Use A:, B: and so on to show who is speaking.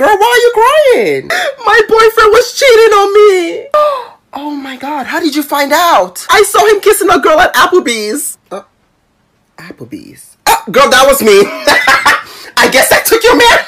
A: girl, why are you crying? My boyfriend was cheating on me. Oh my god, how did you find out? I saw him kissing a girl at Applebee's. Uh, Applebee's. Oh, girl, that was me. I guess I took your man.